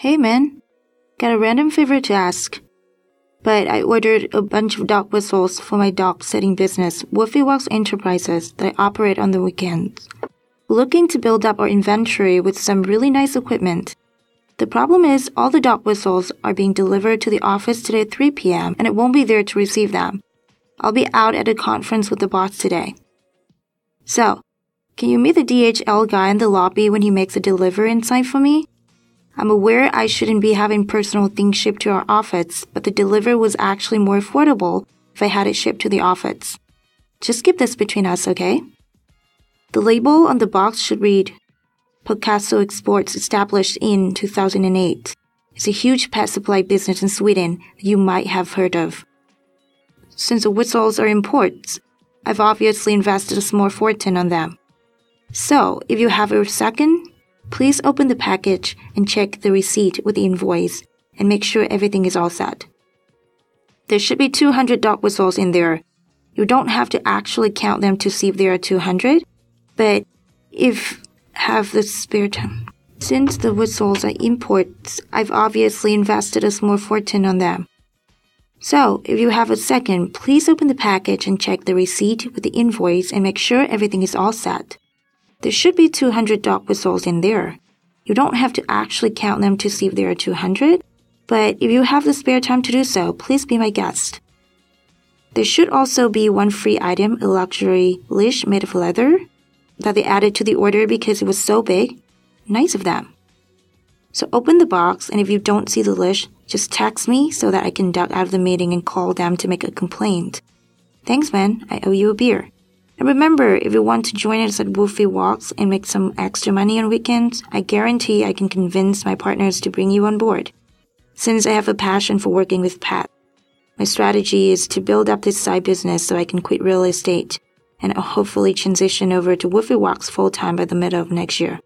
Hey man, got a random favor to ask. But I ordered a bunch of dog whistles for my dog sitting business, Woofy Walks Enterprises, that I operate on the weekends. Looking to build up our inventory with some really nice equipment. The problem is all the dog whistles are being delivered to the office today at 3 p.m. and it won't be there to receive them. I'll be out at a conference with the boss today. So, can you meet the DHL guy in the lobby when he makes a delivery inside for me? I'm aware I shouldn't be having personal things shipped to our office, but the delivery was actually more affordable if I had it shipped to the office. Just keep this between us, okay? The label on the box should read Picasso Exports established in 2008. It's a huge pet supply business in Sweden that you might have heard of. Since the whistles are imports, I've obviously invested a small fortune on them. So, if you have a second, please open the package and check the receipt with the invoice and make sure everything is all set. There should be 200 dog whistles in there. You don't have to actually count them to see if there are 200, but if have the spare time. Since the whistles are imports, I've obviously invested a small fortune on them. So, if you have a second, please open the package and check the receipt with the invoice and make sure everything is all set. There should be 200 dog whistles in there. You don't have to actually count them to see if there are 200, but if you have the spare time to do so, please be my guest. There should also be one free item, a luxury leash made of leather, that they added to the order because it was so big. Nice of them. So open the box, and if you don't see the leash, just text me so that I can duck out of the meeting and call them to make a complaint. Thanks, man. I owe you a beer. And remember, if you want to join us at Woofy Walks and make some extra money on weekends, I guarantee I can convince my partners to bring you on board. Since I have a passion for working with pets, my strategy is to build up this side business so I can quit real estate and hopefully transition over to Woofy Walks full time by the middle of next year.